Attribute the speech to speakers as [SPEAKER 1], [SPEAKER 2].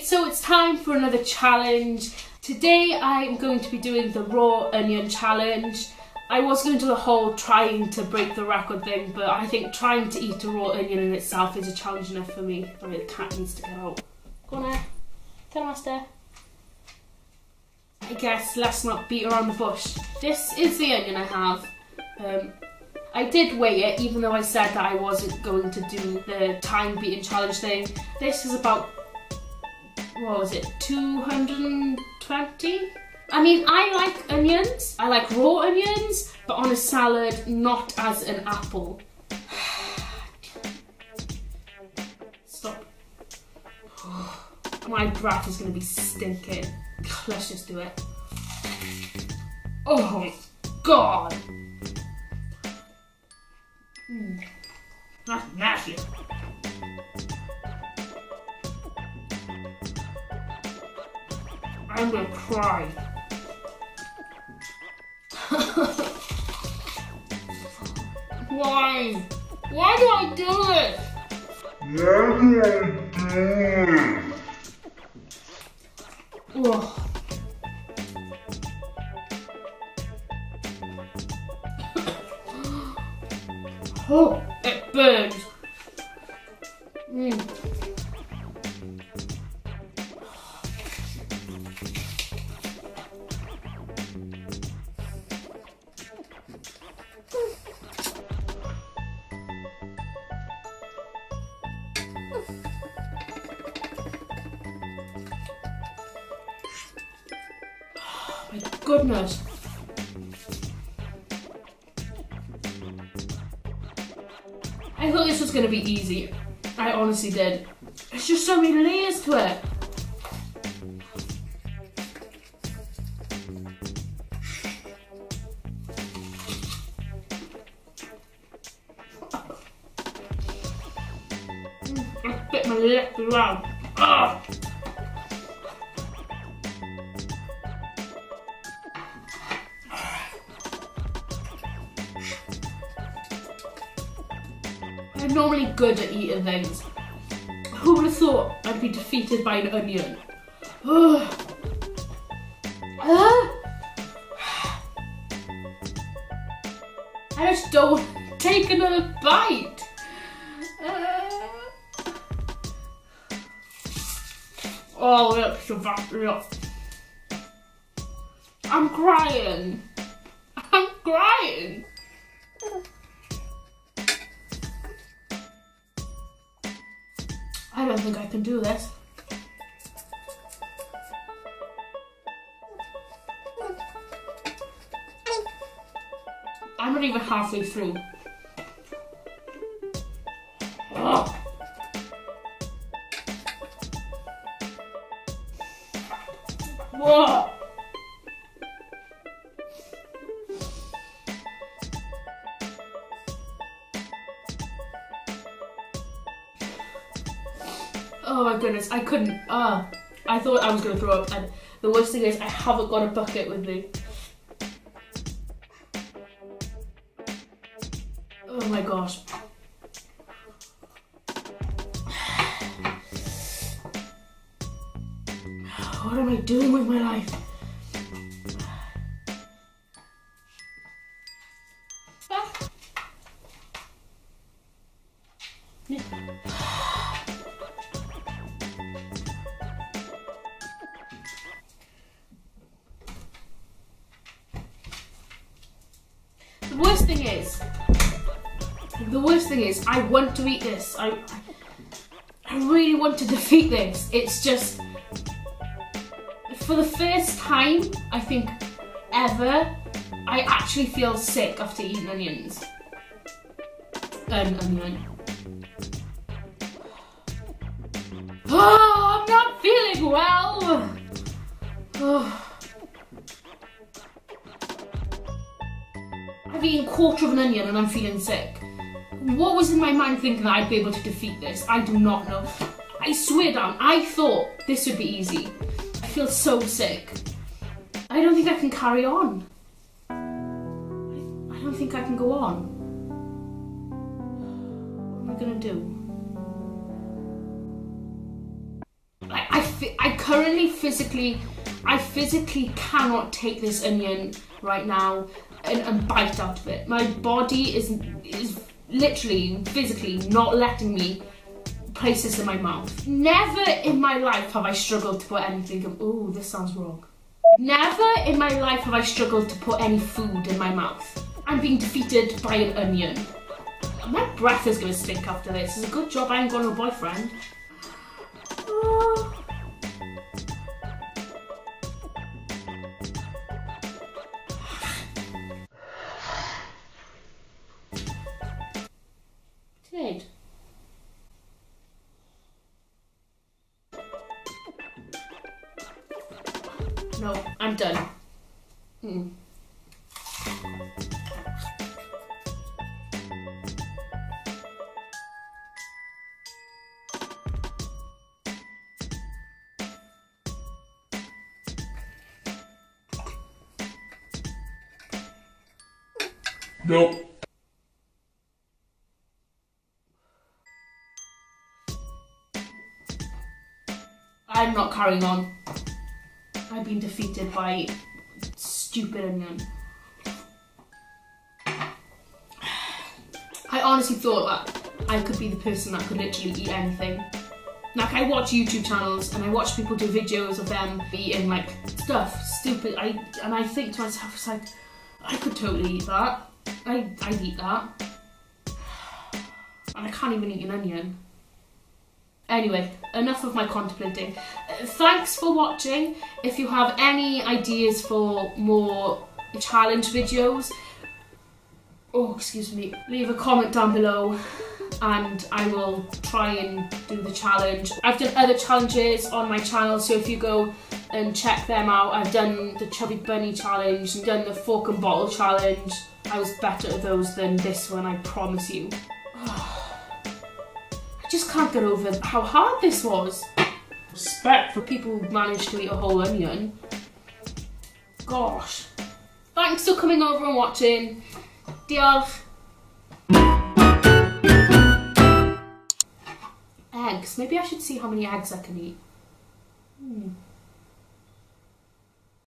[SPEAKER 1] So it's time for another challenge. Today I'm going to be doing the raw onion challenge. I was going to do the whole trying to break the record thing, but I think trying to eat a raw onion in itself is a challenge enough for me. I mean, the cat needs to get out. Go on there. Tell master. I guess let's not beat around the bush. This is the onion I have. Um, I did weigh it, even though I said that I wasn't going to do the time beating challenge thing. This is about, what was it, 220? I mean, I like onions. I like raw onions, but on a salad, not as an apple. Stop. My breath is going to be stinking. Let's just do it. Oh, God. Mm. That's nasty. I'm gonna cry. Why? Why do I do this?
[SPEAKER 2] Why do I do it?
[SPEAKER 1] Ugh. Oh, it burns. Mm. My goodness. I thought this was gonna be easy. I honestly did. It's just so many layers to it. Mm, I bit my lip as. Ugh. Normally good at eating things. Who would have thought I'd be defeated by an onion? Ugh. Ah. I just don't take another bite. Ah. Oh, are battery up. I'm crying. I'm crying. I don't think I can do this. I'm not even halfway through. Ugh. Whoa. My goodness, I couldn't. Ah, I thought I was gonna throw up, and the worst thing is I haven't got a bucket with me. Oh my gosh. What am I doing with my life? The worst thing is, the worst thing is, I want to eat this. I, I really want to defeat this. It's just, for the first time, I think, ever, I actually feel sick after eating onions. An onion. Oh, I'm not feeling well. Oh. A quarter of an onion and I'm feeling sick. What was in my mind thinking that I'd be able to defeat this? I do not know. I swear down, I thought this would be easy. I feel so sick. I don't think I can carry on. I, I don't think I can go on. What am I gonna do? fi- I currently physically, I physically cannot take this onion right now and, bite out of it. My body is is literally physically not letting me place this in my mouth. Never in my life have I struggled to put anything. Oh, this sounds wrong. Never in my life have I struggled to put any food in my mouth. I'm being defeated by an onion. My breath is gonna stink after this. It's a good job I ain't got no boyfriend. No, I'm done. Mm.
[SPEAKER 2] Nope.
[SPEAKER 1] I'm not carrying on. I've been defeated by stupid onion. I honestly thought that I could be the person that could literally eat anything. Like I watch YouTube channels and I watch people do videos of them eating like stuff, stupid. I and I think to myself, it's like I could totally eat that. I I'd eat that. And I can't even eat an onion. Anyway, enough of my contemplating. Thanks for watching. If you have any ideas for more challenge videos, oh, excuse me, leave a comment down below and I will try and do the challenge. I've done other challenges on my channel, so if you go and check them out, I've done the Chubby Bunny challenge and done the Fork and Bottle challenge. I was better at those than this one, I promise you. Just can't get over how hard this was. Respect for people who managed to eat a whole onion. Gosh. Thanks for coming over and watching. Diolch. Eggs. Maybe I should see how many eggs I can eat. Hmm.